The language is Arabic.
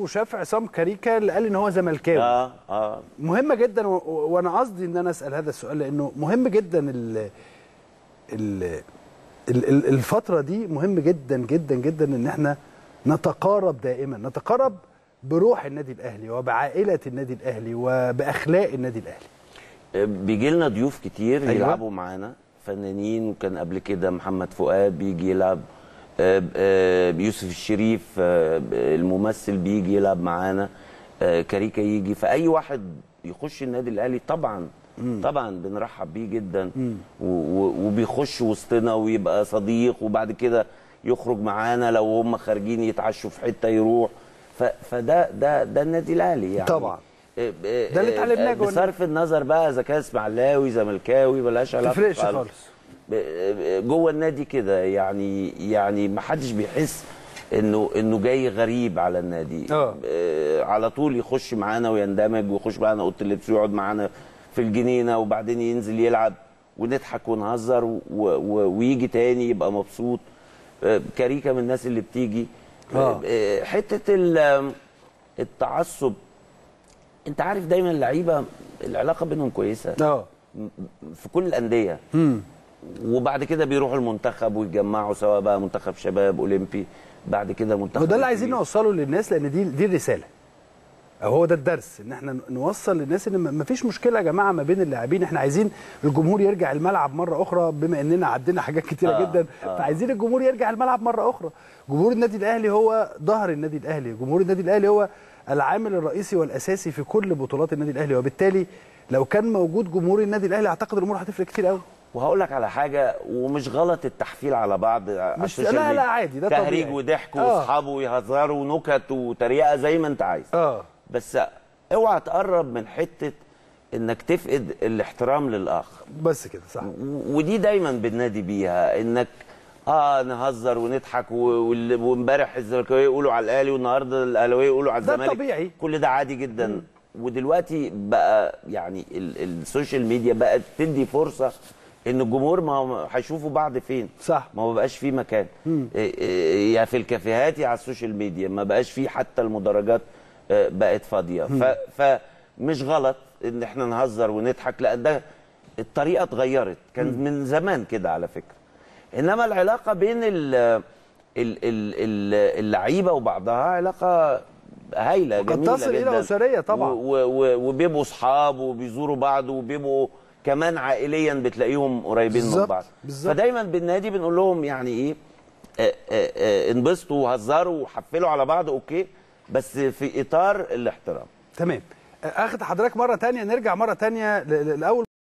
وشاف عصام كاريكا اللي قال إن هو زملكاوي. آه آه. مهمه جدا و... وأنا قصدي إن أنا أسأل هذا السؤال لأنه مهم جدا ال... ال... ال... ال- الفترة دي مهم جدا جدا جدا إن إحنا نتقارب دائما. نتقارب بروح النادي الأهلي وبعائلة النادي الأهلي وبأخلاق النادي الأهلي. بيجي لنا ضيوف كتير أيوة. يلعبوا معانا فنانين وكان قبل كده محمد فؤاد بيجي يلعب. يوسف الشريف آه، الممثل بيجي يلعب معانا آه، كاريكا يجي فأي واحد يخش النادي الأهلي طبعا طبعا بنرحب بيه جدا. وبيخش وسطنا ويبقى صديق وبعد كده يخرج معانا لو هم خارجين يتعشوا في حتة يروح. فده ده ده النادي الأهلي يعني. طبعا. آه، آه، ده اللي اتعلمناه بصرف النظر بقى إذا كان إسماعيلاوي زملكاوي بلاش ما علاقه تفرقش خالص. جوه النادي كده يعني يعني ما حدش بيحس إنه إنه جاي غريب على النادي. آه. آه، على طول يخش معانا ويندمج ويخش معانا أوضة اللبس ويقعد معانا في الجنينة وبعدين ينزل يلعب ونضحك ونهزر و و ويجي تاني يبقى مبسوط. آه، كاريكا من الناس اللي بتيجي. آه. آه، حتة ال- التعصب. أنت عارف دايما اللعيبة العلاقة بينهم كويسة. آه. في كل الأندية. وبعد كده بيروحوا المنتخب ويتجمعوا سواء بقى منتخب شباب أولمبي بعد كده منتخب وده اللي عايزين. نوصله للناس لأن دي دي الرسالة أو هو ده الدرس إن إحنا نوصل للناس إن ما فيش مشكلة يا جماعة ما بين اللاعبين إحنا عايزين الجمهور يرجع الملعب مرة أخرى بما إننا عدينا حاجات كتيرة آه، جدا آه. فعايزين الجمهور يرجع الملعب مرة أخرى جمهور النادي الأهلي هو ظهر النادي الأهلي جمهور النادي الأهلي هو العامل الرئيسي والأساسي في كل بطولات النادي الأهلي وبالتالي لو كان موجود جمهور النادي الأهلي أعتقد الأمور هتفرق كتير قوي وهقول لك على حاجة ومش غلط التحفيل على بعض على مش- لا، لا،. عادي، ده تهريج. وضحك آه. وأصحابه ويهزروا ونكت وتريقة زي ما انت عايز آه بس اوعى تقرب من حتة انك تفقد الاحترام للآخر بس كده صح ودي دايما بننادي بيها انك آه نهزر ونضحك وامبارح الزملكاوية يقولوا على الأهلي والنهاردة الأهلاوية يقولوا على ده الزمالك طبيعي. كل ده عادي جدا ودلوقتي بقى يعني ال- ال social media بقت تدي فرصة إن الجمهور ما هو هيشوفوا بعض فين؟ صح. ما هو بقاش فيه مكان. إيه إيه يا في الكافيهات يا على ال social media. ما بقاش فيه حتى المدرجات آه، بقت فاضية. ف- فمش غلط إن إحنا نهزر ونضحك لا ده الطريقة اتغيرت. كان من زمان كده على فكرة. إنما العلاقة بين ال ال ال ال اللعيبة وبعضها علاقة هايلة جميلة تصل جدا. أسرية طبعا. و و و وبيبقوا اصحاب وبيزوروا بعض وبيبقوا كمان عائليا بتلاقيهم قريبين من بعض. بالظبط. فدايما بالنادي بنقول لهم يعني إيه آه، آه، آه، انبسطوا وهزروا وحفلوا على بعض أوكي بس في إطار الاحترام. تمام. أخد حضرتك مرة تانية نرجع مرة تانية ل- ل- لأول